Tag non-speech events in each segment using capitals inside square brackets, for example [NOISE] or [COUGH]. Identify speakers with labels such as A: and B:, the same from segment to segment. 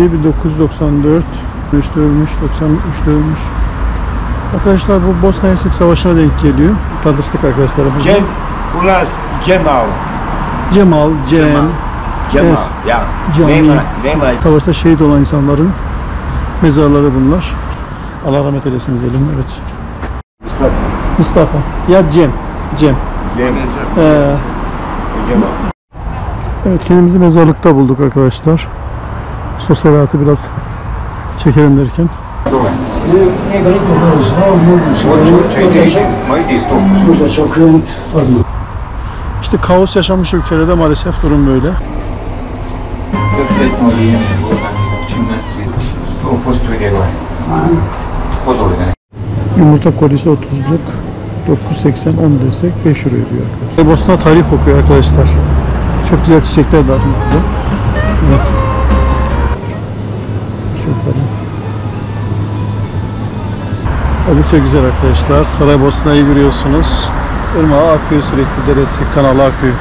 A: 57 1994 3'te ölmüş 93'te ölmüş. Arkadaşlar bu Bosna Hersek Savaşı'na denk geliyor. Tanıştık arkadaşlarımızla.
B: Cem, u nas Cemal.
A: Cemal, Cem,
B: Cemal.
A: Evet.
B: Ya.
A: Cami. Savaşta şehit olan insanların mezarları bunlar. Allah rahmet eylesin diyelim. Evet. Mustafa. Ya Cem. Cem.
B: Cem.
A: Ee,
B: Cemal.
A: evet kendimizi mezarlıkta bulduk arkadaşlar. Sosyal hayatı biraz çekelim derken. İşte kaos yaşanmış ülkelerde maalesef durum böyle. Yumurta kolisi 30'luk 9.80 10 desek 5 euro ediyor arkadaşlar. Bosna tarih kokuyor arkadaşlar. Çok güzel çiçekler aslında. burada. Evet. Oldukça güzel arkadaşlar. Saraybosna'yı görüyorsunuz. Irmağı akıyor sürekli deresi, kanalı akıyor.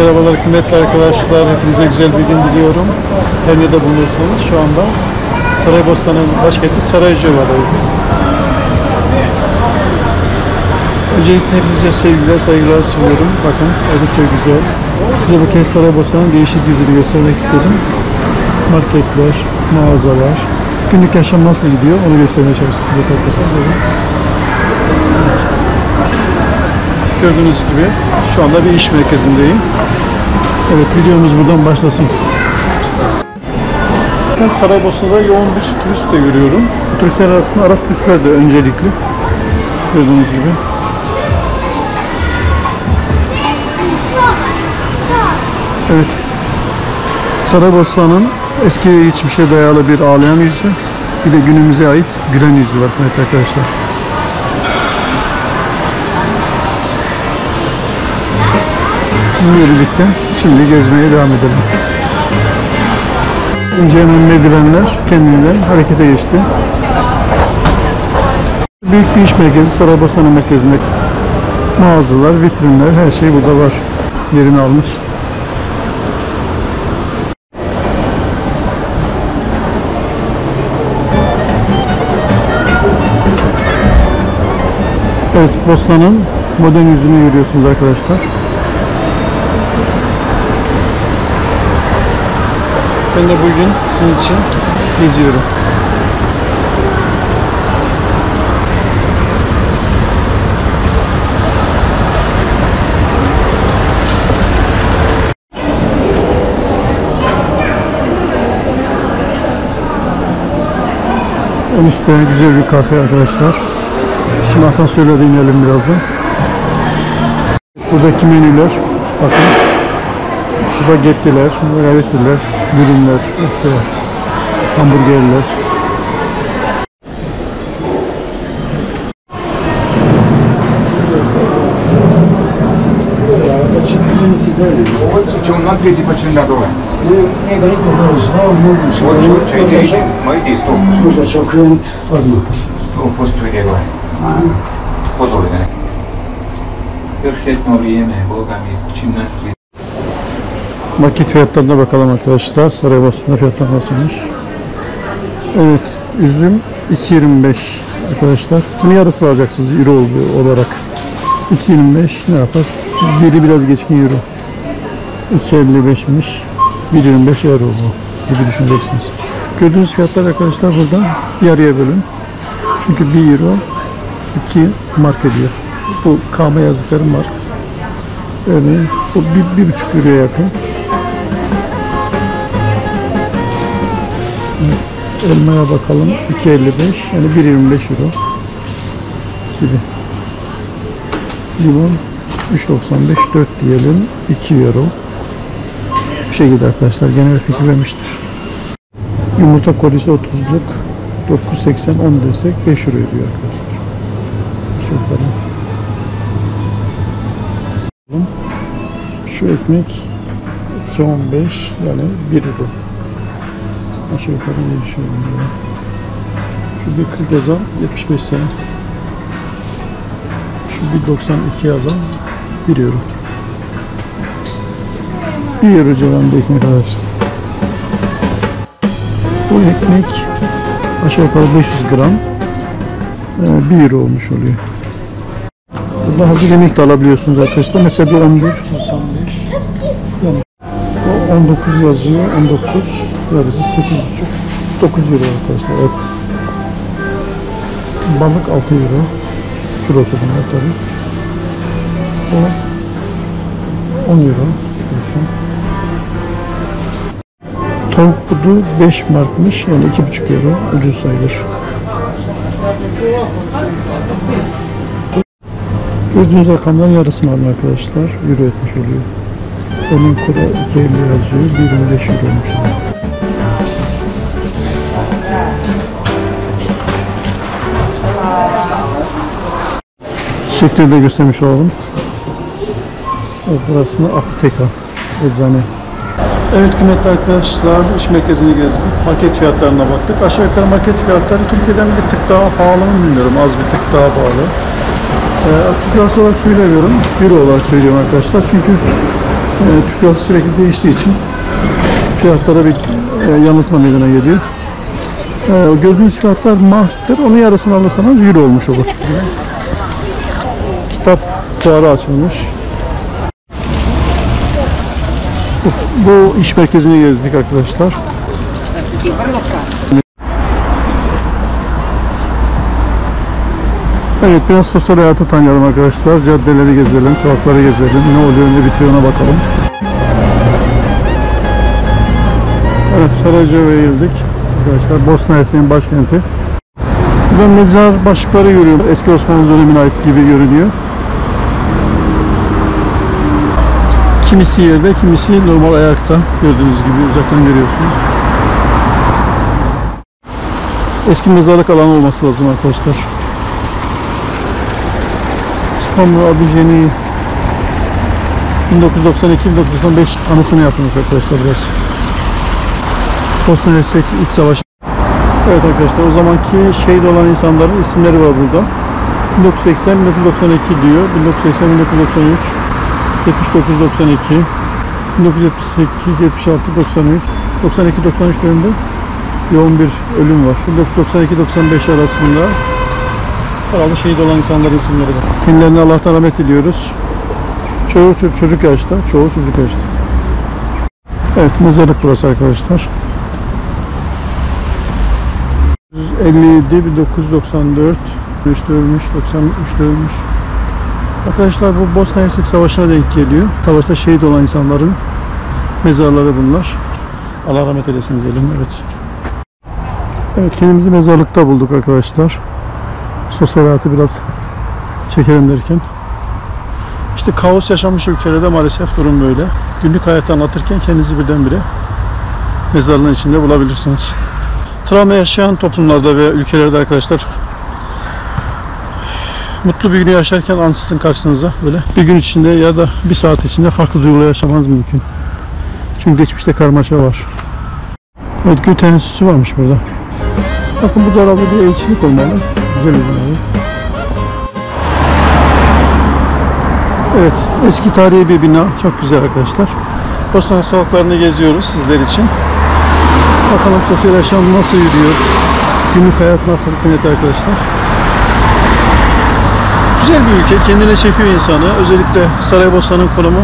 A: Merhabalar kıymetli arkadaşlar. Hepinize güzel bir gün diliyorum. Her nerede bulunuyorsanız şu anda Saraybosna'nın başkenti Sarajevo'dayız. Öncelikle hepinize sevgiler, saygılar sunuyorum. Bakın oldukça güzel. Size bu kez Saraybosna'nın değişik yüzünü göstermek istedim. Marketler, mağazalar, günlük yaşam nasıl gidiyor onu göstermeye çalıştım. Gördüğünüz gibi şu anda bir iş merkezindeyim. Evet videomuz buradan başlasın. Saraybosna'da yoğun bir turist de görüyorum. Turistler arasında Arap turistler de öncelikli. Gördüğünüz gibi. Evet. Saraybosna'nın eski geçmişe dayalı bir ağlayan yüzü. Bir de günümüze ait gülen yüzü var evet arkadaşlar. Sizinle birlikte şimdi gezmeye devam edelim. İnce hemen merdivenler kendinden harekete geçti. Büyük bir iş merkezi Saraybosna merkezinde mağazalar, vitrinler her şey burada var. Yerini almış. Evet, Bosna'nın modern yüzünü görüyorsunuz arkadaşlar. Ben de bugün sizin için geziyorum. En üstte güzel bir kafe arkadaşlar. Şimdi asansörle de inelim birazdan. Buradaki menüler bakın spagettiler, margaritiler, dürümler, işte hamburgerler.
B: C'è un altro tipo c'è?
C: Nie, nie daleko Wrocław,
B: Cioè,
C: mówił
B: cioè, ma io ti sto.
C: Służba ci okręt, padł.
B: Sto posto di qua. Pozole. Perfetto, via. Boga mi. Cinnati.
A: Market fiyatlarına bakalım arkadaşlar. Saraybosna'da fiyatlar nasılmış? Evet, üzüm 2.25 arkadaşlar. Bunu yarısı alacaksınız euro olarak. 2.25 ne yapar? Biri biraz geçkin euro. 2.55'miş. 1.25 euro bu gibi düşüneceksiniz. Gördüğünüz fiyatlar arkadaşlar burada yarıya bölün. Çünkü 1 euro 2 mark ediyor. Bu kağıma yazdıkları mark. Örneğin bu 1,5 euroya yakın. Elmaya bakalım. 2.55 yani 1.25 euro gibi. Limon 3.95 4 diyelim 2 euro. Bu şekilde arkadaşlar genel fikir vermiştir. Yumurta kolisi 30'luk 9.80 10 desek 5 euro ediyor arkadaşlar. Yukarı. Şu ekmek 2.15 yani 1 euro. Aşağı yukarı değişiyor. Yani. Şu bir 40 yazan 75 sent. Şu bir 92 yazan 1 euro. 1 euro civarında ekmek arkadaşlar. Bu ekmek aşağı yukarı 500 gram e, 1 euro olmuş oluyor. Burada hazır yemek de alabiliyorsunuz arkadaşlar. Mesela bu 11, 95. Yani o 19 yazıyor. 19. Yarısı 8,5. 9 euro arkadaşlar. Evet. Balık 6 euro. Kilosu bunlar tabii. O 10 euro. Tavuk budu 5 markmış. Yani 2,5 euro. Ucuz sayılır. Gördüğünüz rakamların yarısını alın arkadaşlar. Euro etmiş oluyor. Onun kuru 2.50 yazıyor. 1.25 euro olmuş. Şeklini göstermiş olalım. Evet, burasını apoteka, eczane. Evet kıymetli arkadaşlar, iş merkezini gezdik. Market fiyatlarına baktık. Aşağı yukarı market fiyatları Türkiye'den bir tık daha pahalı mı bilmiyorum. Az bir tık daha pahalı. Ee, Türk lirası olarak söylemiyorum. Euro olarak söylüyorum arkadaşlar. Çünkü e, Türk lirası sürekli değiştiği için fiyatlara bir e, yanıltma meydana geliyor. E, gördüğünüz fiyatlar marktır. Onun yarısını alırsanız euro olmuş olur. Kitap fuarı açılmış. Bu, iş merkezini gezdik arkadaşlar. Evet biraz sosyal hayatı tanıyalım arkadaşlar. Caddeleri gezelim, sokakları gezelim. Ne oluyor ne bitiyor ona bakalım. Evet Sarajevo'ya geldik. Arkadaşlar Bosna Hersek'in başkenti. Burada mezar başlıkları görüyorum. Eski Osmanlı dönemine ait gibi görünüyor. Kimisi yerde, kimisi normal ayakta. Gördüğünüz gibi uzaktan görüyorsunuz. Eski mezarlık alanı olması lazım arkadaşlar. İstanbul Abijeni 1992-1995 anısını yapılmış arkadaşlar biraz. Bosna Hersek İç Savaşı. Evet arkadaşlar o zamanki şehit olan insanların isimleri var burada. 1980 1992 diyor. 1980 1993 79 92 1978 76 93 92 93 döneminde yoğun bir ölüm var. 1992 95 arasında herhalde şehit olan insanların isimleri var. Kendilerine Allah'tan rahmet diliyoruz. Çoğu ço- çocuk yaşta, çoğu çocuk yaşta. Evet mezarlık burası arkadaşlar. 57 1994 3'te ölmüş, 93'te ölmüş. Arkadaşlar bu Bosna Hersek Savaşı'na denk geliyor. Savaşta şehit olan insanların mezarları bunlar. Allah rahmet eylesin diyelim. Evet. Evet kendimizi mezarlıkta bulduk arkadaşlar. Sosyal hayatı biraz çekelim derken. İşte kaos yaşanmış ülkelerde maalesef durum böyle. Günlük hayatı anlatırken kendinizi birdenbire mezarlığın içinde bulabilirsiniz. Travma yaşayan toplumlarda ve ülkelerde arkadaşlar mutlu bir günü yaşarken ansızın karşınıza böyle bir gün içinde ya da bir saat içinde farklı duygular yaşamanız mümkün. Çünkü geçmişte karmaşa var. Evet Goethe Enstitüsü varmış burada. Bakın bu arada bir elçilik olmalı. Güzel olmalı. Evet eski tarihi bir bina. Çok güzel arkadaşlar. Bosna sokaklarını geziyoruz sizler için. Bakalım sosyal yaşam nasıl yürüyor. Günlük hayat nasıl kıymetli arkadaşlar. Güzel bir ülke, kendine çekiyor insanı. Özellikle Saraybosna'nın konumu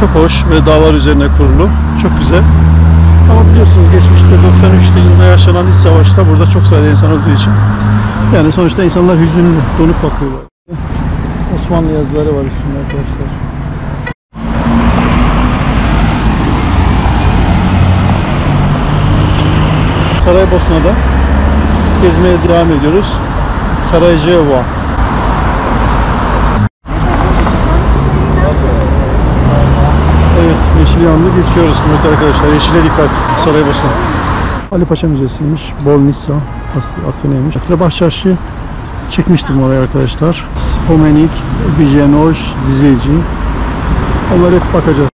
A: çok hoş ve dağlar üzerine kurulu. Çok güzel. Ama biliyorsunuz geçmişte 93'te yılında yaşanan iç savaşta burada çok sayıda insan olduğu için yani sonuçta insanlar hüzünlü, donup bakıyorlar. Osmanlı yazıları var üstünde arkadaşlar. Saraybosna'da gezmeye devam ediyoruz. Sarajevo. Evet, yeşil geçiyoruz kıymetli arkadaşlar. Yeşile dikkat. Saraybosna. Ali Paşa Müzesi'ymiş. Bolnissa as- aslı neymiş? Çarşı çekmiştim oraya arkadaşlar. Spomenik, Bijenoj, Dizeci. Onlara hep bakacağız.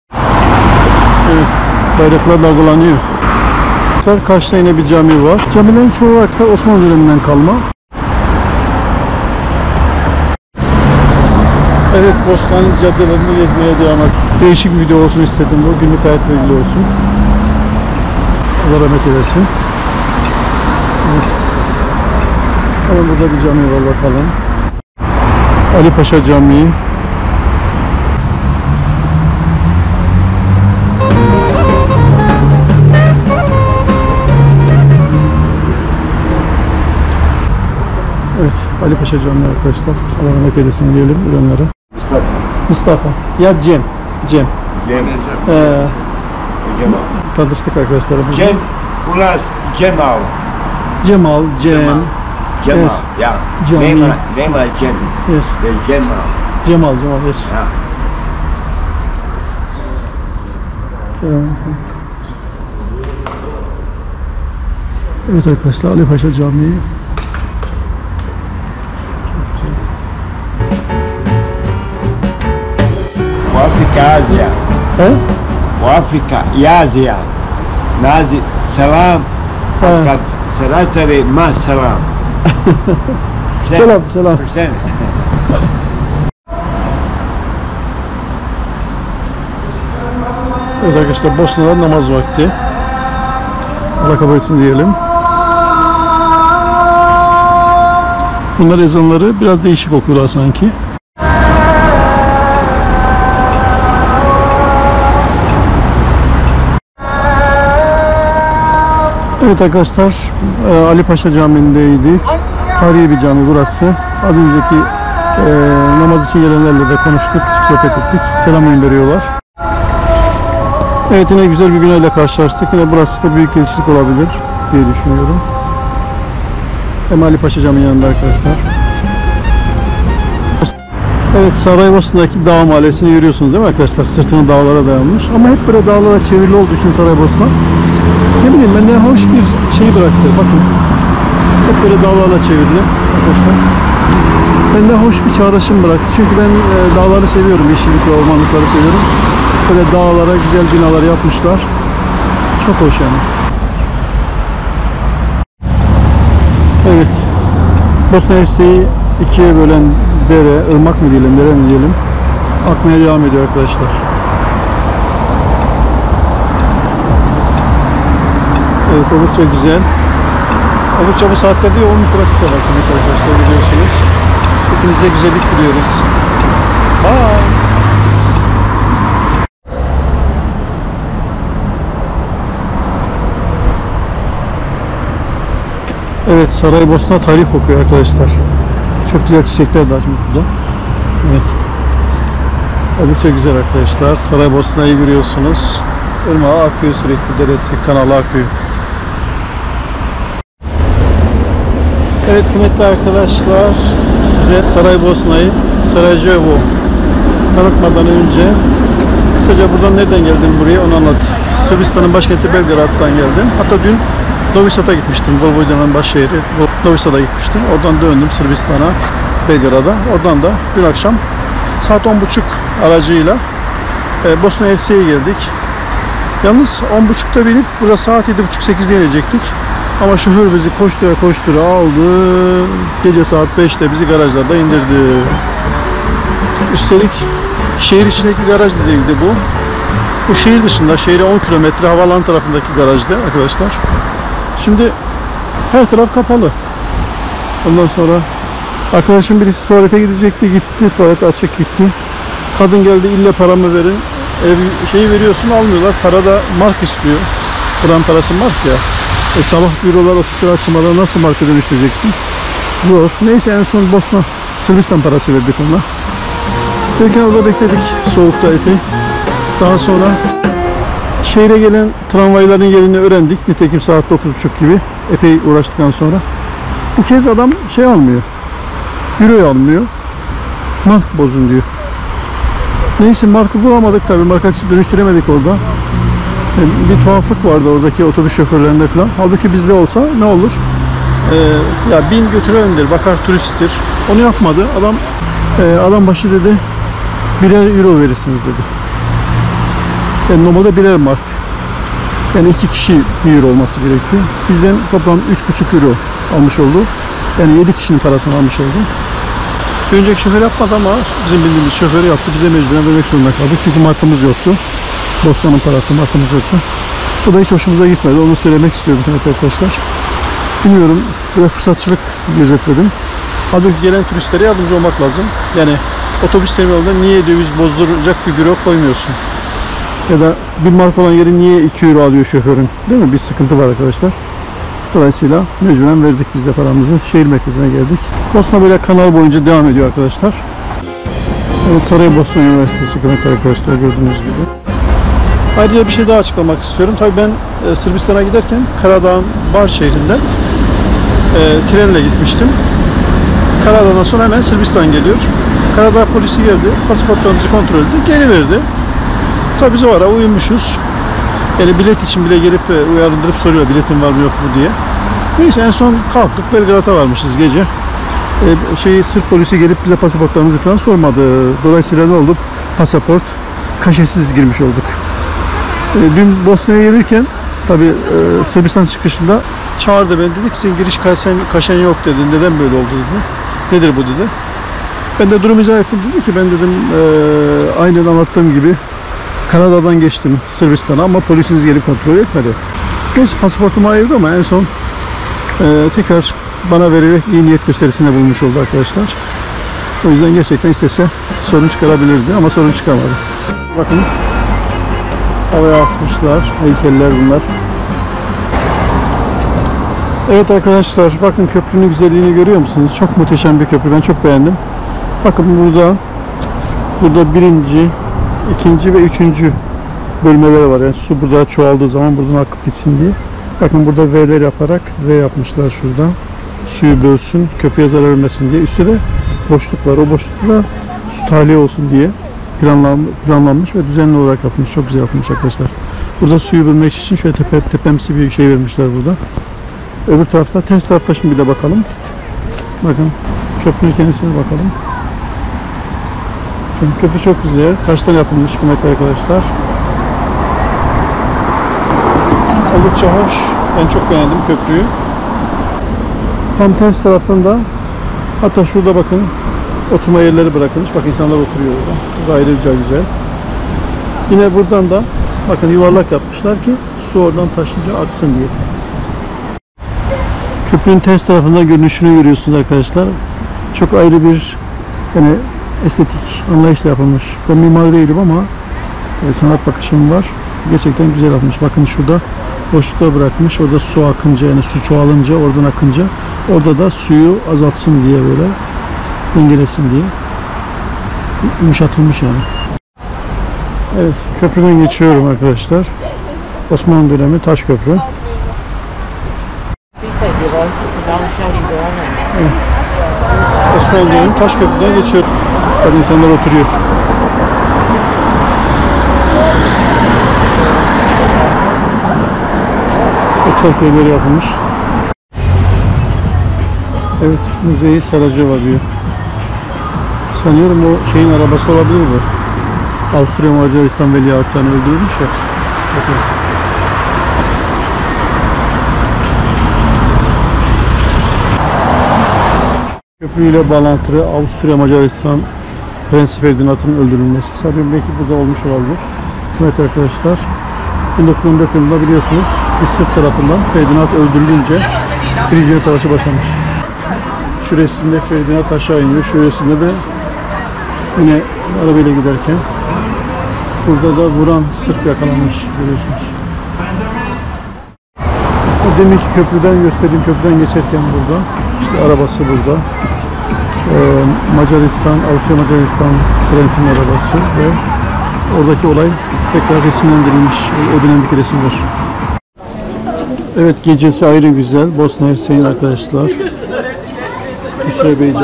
A: Evet, bayraklar dalgalanıyor. Karşıda yine bir cami var. Camilerin çoğu arkadaşlar Osmanlı döneminden kalma. Evet, Bostan caddelerini gezmeye devam et. Değişik bir video olsun istedim bu. Günlük hayatla ilgili olsun. Allah rahmet eylesin. Evet. Burada bir cami var bakalım. Ali Paşa Camii. Evet, Ali Paşa Camii arkadaşlar. Allah rahmet eylesin diyelim ölenlere.
B: Mustafa.
A: Mustafa. Ya Cem. Cem.
B: Cem.
A: Ee,
B: Cemal.
A: tanıştık arkadaşlarımızla.
B: Cem. Uras Cemal.
A: Cemal, Cem.
B: Cemal.
A: Yes.
B: Ya.
A: Cem.
B: Cemal. Cemal Cem.
A: Yes.
B: Cemal.
A: Cemal, Cemal. Yes.
B: Ya.
A: Tamam. Evet arkadaşlar Ali Paşa Camii.
B: Afrika Asya.
A: He?
B: Afrika Asya. Nazi selam. Fakat Seraseri ma selam.
A: Selam, selam. [LAUGHS]
B: Sen.
A: Evet arkadaşlar Bosna'da namaz vakti. Allah kabul etsin diyelim. Bunlar ezanları biraz değişik okuyorlar sanki. Evet arkadaşlar e, Ali Paşa Camii'ndeydik. Tarihi bir cami burası. Az önceki e, namaz için gelenlerle de konuştuk, küçük sohbet ettik. Selam gönderiyorlar. Evet yine güzel bir binayla karşılaştık. Yine burası da büyük elçilik olabilir diye düşünüyorum. Hem Ali Paşa Camii'nin yanında arkadaşlar. Evet Saraybosna'daki dağ mahallesini yürüyorsunuz değil mi arkadaşlar? Sırtını dağlara dayanmış. Ama hep böyle dağlara çevrili olduğu için Saraybosna. Ne bileyim bende hoş bir şey bıraktı. Bakın. Hep böyle dağlarla çevrili arkadaşlar. Bende hoş bir çağrışım bıraktı. Çünkü ben e, dağları seviyorum. Yeşillik ve ormanlıkları seviyorum. Böyle dağlara güzel binalar yapmışlar. Çok hoş yani. Evet. Bosna Hersek'i ikiye bölen dere, ırmak mı diyelim, dere mi diyelim. Akmaya devam ediyor arkadaşlar. Evet oldukça güzel. Oldukça bu saatlerde yoğun bir trafik var arkadaşlar biliyorsunuz. Hepinize güzellik diliyoruz. Bye. Evet Saraybosna tarih kokuyor arkadaşlar. Çok güzel çiçekler de açmış burada. Evet. Oldukça güzel arkadaşlar. Saraybosna'yı görüyorsunuz. Irmağı akıyor sürekli deresi, kanalı akıyor. Evet kıymetli arkadaşlar size Saraybosna'yı Sarajevo tanıtmadan önce kısaca buradan nereden geldim buraya onu anlat. Sırbistan'ın başkenti Belgrad'dan geldim. Hatta dün Novi Sad'a gitmiştim. Vojvodina'nın baş şehri Novi Sad'a gitmiştim. Oradan döndüm Sırbistan'a, Belgrad'a. Oradan da dün akşam saat 10.30 aracıyla e, Bosna Hersek'e geldik. Yalnız 10.30'da binip burada saat 7.30-8'de inecektik. Ama şoför bizi koştura koştura aldı. Gece saat 5'te bizi garajlarda indirdi. Üstelik şehir içindeki garaj da değildi bu. Bu şehir dışında, şehre 10 kilometre havalan tarafındaki garajdı arkadaşlar. Şimdi her taraf kapalı. Ondan sonra arkadaşım birisi tuvalete gidecekti, gitti. Tuvalet açık gitti. Kadın geldi, ille paramı verin. Ev şeyi veriyorsun almıyorlar. Para da mark istiyor. Buranın parası mark ya. E sabah bürolar, ofisler açmadan nasıl marka dönüştüreceksin? Zor. Neyse en son Bosna Sırbistan parası verdik ona. Derken orada bekledik soğukta epey. Daha sonra şehre gelen tramvayların yerini öğrendik. Nitekim saat 9.30 gibi. Epey uğraştıktan sonra. Bu kez adam şey almıyor. Euroyu almıyor. Mark bozun diyor. Neyse markı bulamadık tabii. Marka dönüştüremedik orada. Bir tuhaflık vardı oradaki otobüs şoförlerinde falan. Halbuki bizde olsa ne olur? E, ya bin götürelimdir, bakar turisttir. Onu yapmadı. Adam e, adam başı dedi birer euro verirsiniz dedi. Yani normalde birer mark. Yani iki kişi bir euro olması gerekiyor. Bizden toplam üç buçuk euro almış oldu. Yani yedi kişinin parasını almış oldu. Bir önceki şoför yapmadı ama bizim bildiğimiz şoförü yaptı. Bize mecburen vermek zorunda kaldık. Çünkü markamız yoktu. Bostanın parası markamız yoktu. Bu da hiç hoşumuza gitmedi. Onu söylemek istiyorum evet arkadaşlar. Bilmiyorum. Böyle fırsatçılık gözetledim. Halbuki gelen turistlere yardımcı olmak lazım. Yani otobüs terminalında niye döviz bozduracak bir büro koymuyorsun? Ya da bir marka olan yeri niye 2 euro alıyor şoförün? Değil mi? Bir sıkıntı var arkadaşlar. Dolayısıyla mecburen verdik biz de paramızı. Şehir merkezine geldik. Bosna böyle kanal boyunca devam ediyor arkadaşlar. Evet Saraybosna Üniversitesi Kımet arkadaşlar gördüğünüz gibi. Ayrıca bir şey daha açıklamak istiyorum. Tabii ben e, Sırbistan'a giderken Karadağ'ın Bar şehrinden e, trenle gitmiştim. Karadağ'dan sonra hemen Sırbistan geliyor. Karadağ polisi geldi, pasaportlarımızı kontrol etti, geri verdi. Tabii biz o ara uyumuşuz. Yani bilet için bile gelip e, uyarındırıp soruyor biletin var mı yok mu diye. Neyse en son kalktık Belgrad'a varmışız gece. E, şey Sırp polisi gelip bize pasaportlarımızı falan sormadı. Dolayısıyla ne oldu? Pasaport kaşesiz girmiş olduk. E, dün Bosna'ya gelirken tabi e, Sırbistan çıkışında çağırdı beni dedi ki senin giriş kaşen, kaşen yok dedi. Neden böyle oldu dedi. Nedir bu dedi. Ben de durumu izah ettim. Dedi ki ben dedim e, aynen anlattığım gibi Kanada'dan geçtim Sırbistan'a ama polisiniz gelip kontrol etmedi. Neyse pasaportumu ayırdı ama en son e, tekrar bana vererek iyi niyet gösterisinde bulmuş oldu arkadaşlar. O yüzden gerçekten istese sorun çıkarabilirdi ama sorun çıkarmadı. Bakın havaya asmışlar heykeller bunlar. Evet arkadaşlar bakın köprünün güzelliğini görüyor musunuz? Çok muhteşem bir köprü. Ben çok beğendim. Bakın burada burada birinci, ikinci ve üçüncü bölmeler var. Yani su burada çoğaldığı zaman buradan akıp gitsin diye. Bakın burada V'ler yaparak V yapmışlar şurada. Suyu bölsün, köprüye zarar vermesin diye. Üstte de boşluk var. O boşlukta su tahliye olsun diye planlanmış ve düzenli olarak yapılmış. Çok güzel yapılmış arkadaşlar. Burada suyu bölmek için şöyle tepe, tepemsi bir şey vermişler burada. Öbür tarafta, ters tarafta şimdi bir de bakalım. Bakın köprünün kendisine bakalım. Çünkü köprü çok güzel. Taştan yapılmış kıymetli arkadaşlar. Oldukça hoş. Ben çok beğendim köprüyü. Tam ters taraftan da hatta şurada bakın oturma yerleri bırakılmış. Bak insanlar oturuyor orada. Bu ayrıca güzel. Yine buradan da bakın yuvarlak yapmışlar ki su oradan taşınca aksın diye. Köprünün ters tarafında görünüşünü görüyorsunuz arkadaşlar. Çok ayrı bir yani estetik anlayışla yapılmış. Ben mimar değilim ama e, sanat bakışım var. Gerçekten güzel yapmış. Bakın şurada boşlukta bırakmış. Orada su akınca yani su çoğalınca oradan akınca orada da suyu azaltsın diye böyle dengelesin diye yumuşatılmış yani. Evet köprüden geçiyorum arkadaşlar. Osmanlı dönemi taş köprü. Osmanlı dönemi taş köprüden geçiyorum. Bak insanlar oturuyor. Otel köyleri yapılmış. Evet, müzeyi Sarajevo diyor. Sanıyorum o şeyin arabası olabilir bu. Avusturya Macaristan veliahtını öldürmüş ya. Bakın. Köprüyle bağlantılı Avusturya Macaristan Prens Ferdinand'ın öldürülmesi. Sanıyorum belki burada olmuş olabilir. Evet arkadaşlar. 1914 yılında biliyorsunuz Sırp tarafından Ferdinand öldürülünce Birinci Savaşı başlamış. Şu resimde Ferdinand aşağı iniyor. Şu resimde de yine arabayla giderken burada da vuran Sırp yakalanmış görüyorsunuz. O deminki köprüden gösterdiğim köprüden geçerken burada işte arabası burada. Ee, Macaristan, Avusturya Macaristan Prensin arabası ve oradaki olay tekrar resimlendirilmiş. O dönemdeki resimler. Evet gecesi ayrı güzel. Bosna Hersey'in arkadaşlar. Hüsrev Bey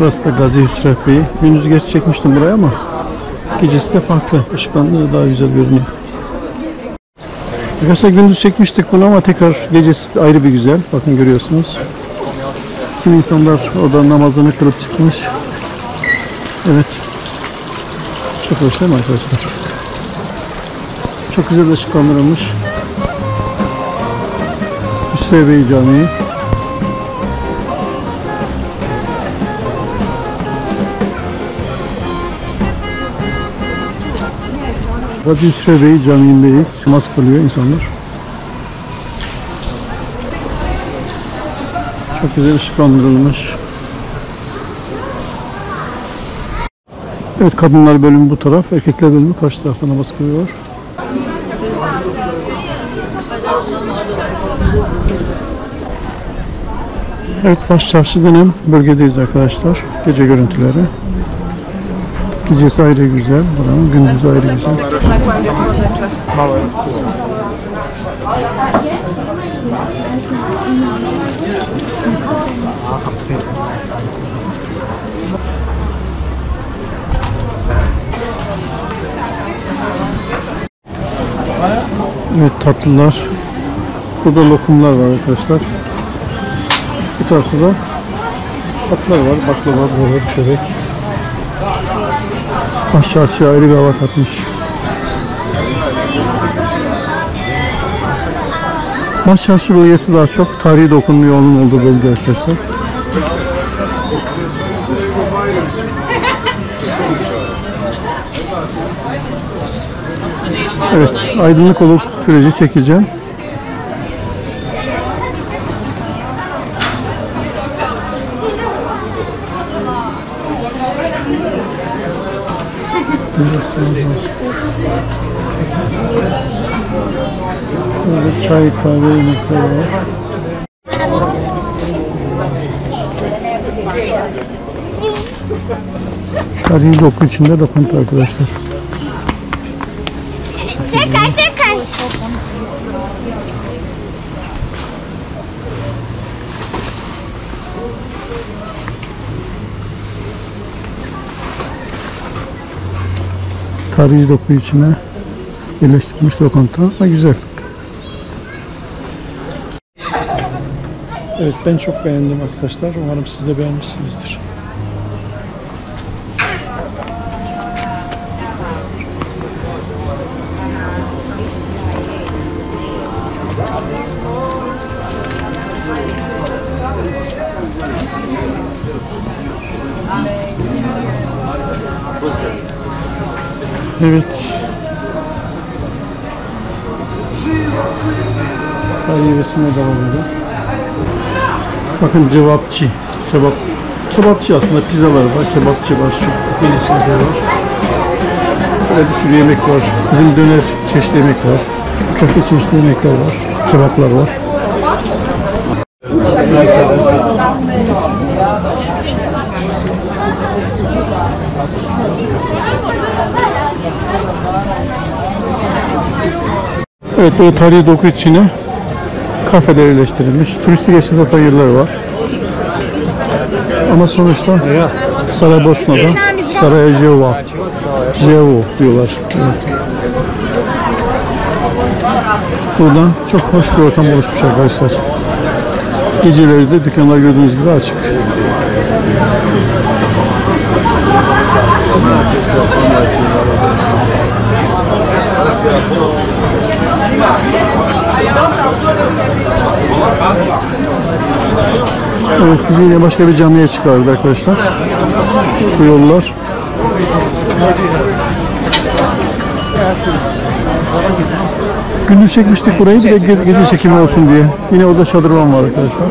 A: Burası da Gazi Hüsrev Bey. Gündüz geç çekmiştim buraya ama Gecesi de farklı. Işıklandığı daha güzel görünüyor. Arkadaşlar gündüz çekmiştik bunu ama tekrar gecesi ayrı bir güzel. Bakın görüyorsunuz. Tüm insanlar orada namazını kılıp çıkmış. Evet. Çok hoş değil mi arkadaşlar? Çok güzel ışıklandırılmış. Hüsrev Bey Camii. Radyo Hüsrev Bey Camii'ndeyiz. Namaz kılıyor insanlar. Çok güzel ışıklandırılmış. Evet kadınlar bölümü bu taraf, erkekler bölümü karşı tarafta namaz kılıyorlar. Evet baş çarşı denen bölgedeyiz arkadaşlar. Gece görüntüleri. Gecesi ayrı güzel, buranın gündüzü ayrı güzel. Evet tatlılar. Burada lokumlar var arkadaşlar. Bu tarafta da tatlılar var. Baklava, börek, çörek. Baş çarşıya ayrı bir hava katmış. Baş bölgesi daha çok tarihi dokunma yolunun olduğu bölge arkadaşlar. Evet, aydınlık olup süreci çekeceğim. Şöyle çay, kahve, yemekler var. Tarihi doku içinde lokanta arkadaşlar. Tarihi doku içine yerleştirilmiş lokanta ama güzel. Evet ben çok beğendim arkadaşlar. Umarım siz de beğenmişsinizdir. Evet. Tarihi resimle devam edelim. Bakın cevapçı. Kebap. Kebapçı aslında pizzalar var, kebapçı var, şu el içinde var. Böyle bir sürü yemek var. Kızım döner çeşitli yemek var. Köfte çeşitli yemekler var. Kebaplar var. Evet böyle tarihi doku içine kafeler yerleştirilmiş. Turistik eşya satan yerler var. Ama sonuçta Saraybosna'da Sarayajeva Jevo diyorlar. Evet. Buradan çok hoş bir ortam oluşmuş arkadaşlar. Geceleri de dükkanlar gördüğünüz gibi açık. Evet bizi yine başka bir camiye çıkardı arkadaşlar. Bu yollar. Gündüz çekmiştik burayı bir de ge- gece çekimi olsun diye. Yine orada şadırvan var arkadaşlar.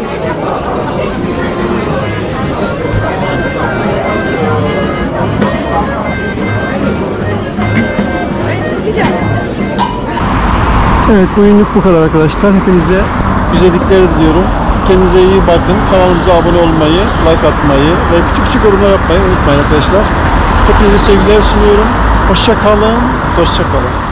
A: Evet bugünlük bu kadar arkadaşlar. Hepinize güzellikler diliyorum. Kendinize iyi bakın. Kanalımıza abone olmayı, like atmayı ve küçük küçük yorumlar yapmayı unutmayın arkadaşlar. Hepinize sevgiler sunuyorum. Hoşça kalın. Hoşça kalın.